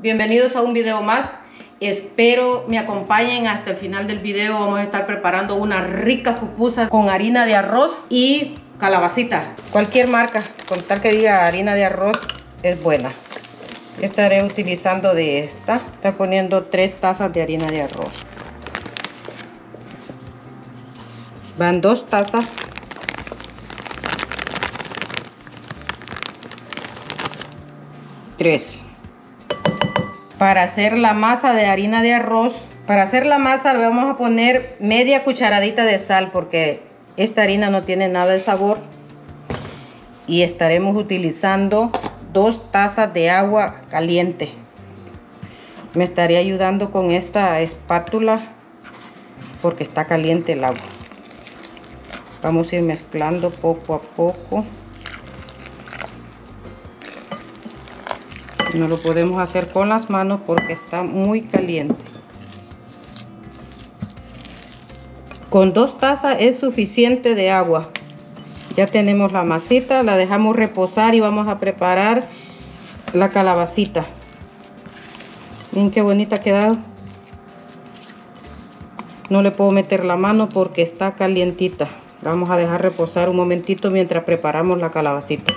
bienvenidos a un video más. Espero me acompañen hasta el final del video. Vamos a estar preparando una rica pupusa con harina de arroz y calabacita. Cualquier marca, con tal que diga harina de arroz, es buena. Estaré utilizando de esta. Estar poniendo tres tazas de harina de arroz. Van dos tazas Tres. Para hacer la masa de harina de arroz, para hacer la masa le vamos a poner media cucharadita de sal porque esta harina no tiene nada de sabor. Y estaremos utilizando dos tazas de agua caliente. Me estaría ayudando con esta espátula porque está caliente el agua. Vamos a ir mezclando poco a poco. No lo podemos hacer con las manos porque está muy caliente. Con dos tazas es suficiente de agua. Ya tenemos la masita, la dejamos reposar y vamos a preparar la calabacita. Miren qué bonita ha quedado. No le puedo meter la mano porque está calientita. La vamos a dejar reposar un momentito mientras preparamos la calabacita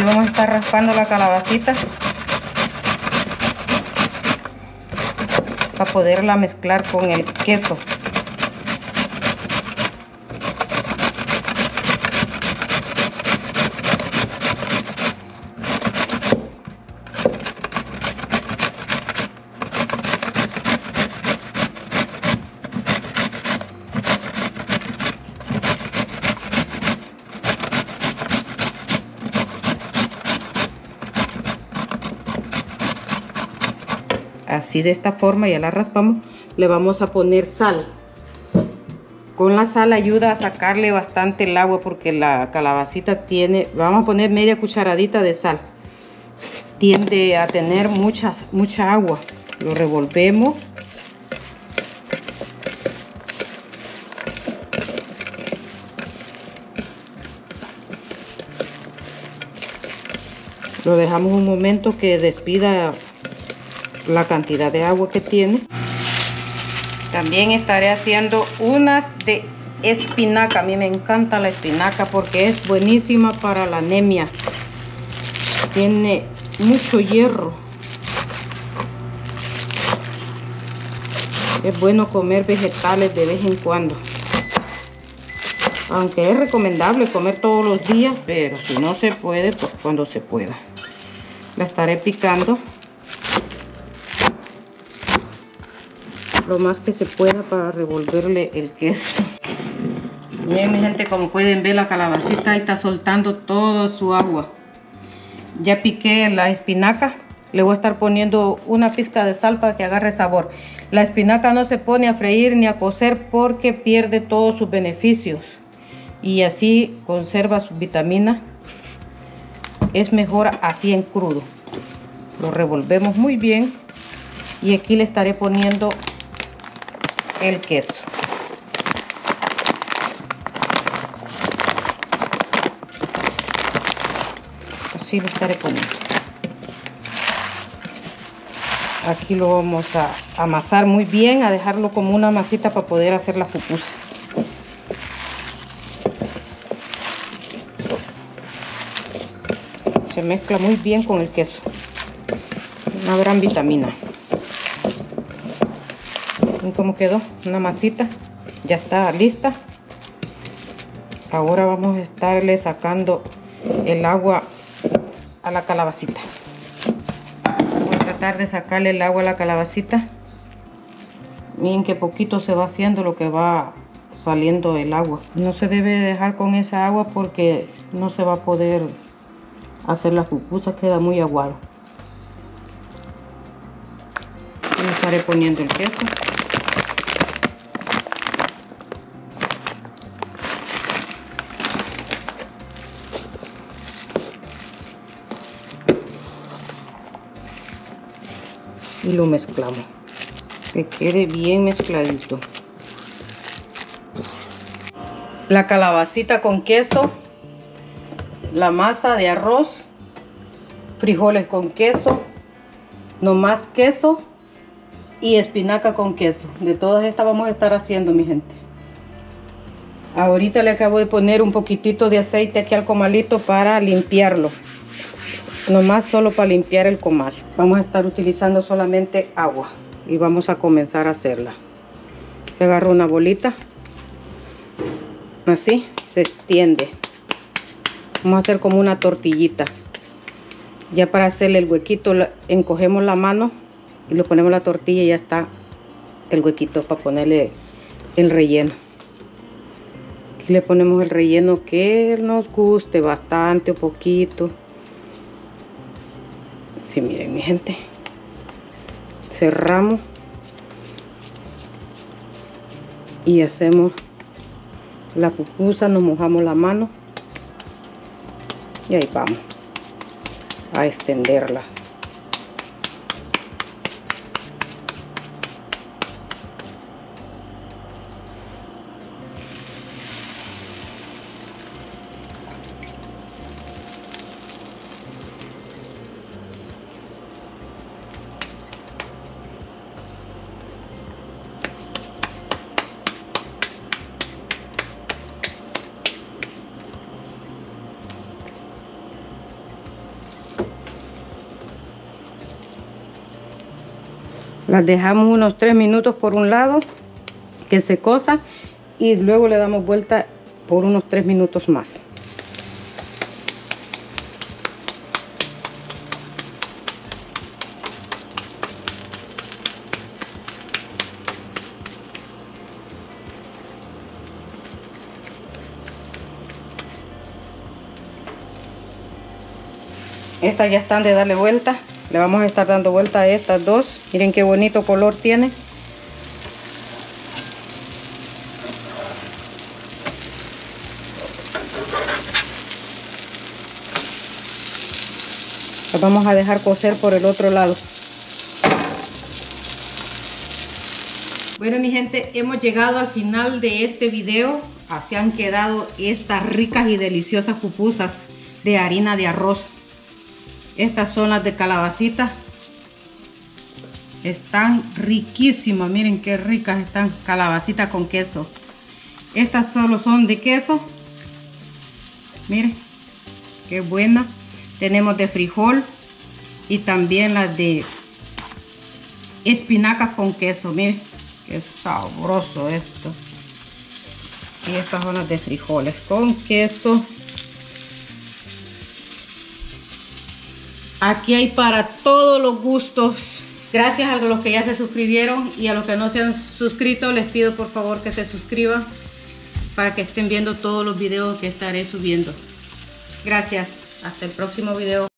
vamos a estar raspando la calabacita para poderla mezclar con el queso así de esta forma ya la raspamos le vamos a poner sal. Con la sal ayuda a sacarle bastante el agua porque la calabacita tiene vamos a poner media cucharadita de sal. Tiende a tener mucha, mucha agua. Lo revolvemos. Lo dejamos un momento que despida la cantidad de agua que tiene. También estaré haciendo unas de espinaca. A mí me encanta la espinaca porque es buenísima para la anemia. Tiene mucho hierro. Es bueno comer vegetales de vez en cuando. Aunque es recomendable comer todos los días, pero si no se puede, pues cuando se pueda. La estaré picando lo más que se pueda para revolverle el queso. Bien, mi gente, como pueden ver, la calabacita está soltando toda su agua. Ya piqué la espinaca. Le voy a estar poniendo una pizca de sal para que agarre sabor. La espinaca no se pone a freír ni a cocer porque pierde todos sus beneficios. Y así conserva sus vitaminas. Es mejor así en crudo. Lo revolvemos muy bien. Y aquí le estaré poniendo el queso. Así lo estaré poniendo. Aquí lo vamos a amasar muy bien, a dejarlo como una masita para poder hacer la pupusa. Se mezcla muy bien con el queso. Una gran vitamina cómo quedó una masita ya está lista. Ahora vamos a estarle sacando el agua a la calabacita. Voy a tratar de sacarle el agua a la calabacita. Miren que poquito se va haciendo lo que va saliendo el agua. No se debe dejar con esa agua porque no se va a poder hacer la pupusa queda muy aguado. Estaré poniendo el queso lo mezclamos que quede bien mezcladito la calabacita con queso la masa de arroz frijoles con queso, no más queso y espinaca con queso. De todas estas vamos a estar haciendo, mi gente. Ahorita le acabo de poner un poquitito de aceite aquí al comalito para limpiarlo. Nomás solo para limpiar el comal. Vamos a estar utilizando solamente agua. Y vamos a comenzar a hacerla. Se agarra una bolita. Así se extiende. Vamos a hacer como una tortillita. Ya para hacerle el huequito, encogemos la mano y le ponemos la tortilla y ya está el huequito para ponerle el relleno. Le ponemos el relleno que nos guste, bastante o poquito. Sí, miren mi gente. Cerramos. Y hacemos la pupusa, nos mojamos la mano. Y ahí vamos a extenderla. Las dejamos unos 3 minutos por un lado que se cosa y luego le damos vuelta por unos 3 minutos más. Estas ya están de darle vuelta. Le vamos a estar dando vuelta a estas dos. Miren qué bonito color tiene. Las vamos a dejar cocer por el otro lado. Bueno mi gente, hemos llegado al final de este video. Así han quedado estas ricas y deliciosas pupusas de harina de arroz. Estas son las de calabacita. Están riquísimas. Miren qué ricas están. Calabacita con queso. Estas solo son de queso. Miren. Qué buena. Tenemos de frijol. Y también las de espinacas con queso. Miren. Qué sabroso esto. Y estas son las de frijoles con queso. Aquí hay para todos los gustos. Gracias a los que ya se suscribieron y a los que no se han suscrito, les pido por favor que se suscriban para que estén viendo todos los videos que estaré subiendo. Gracias. Hasta el próximo video.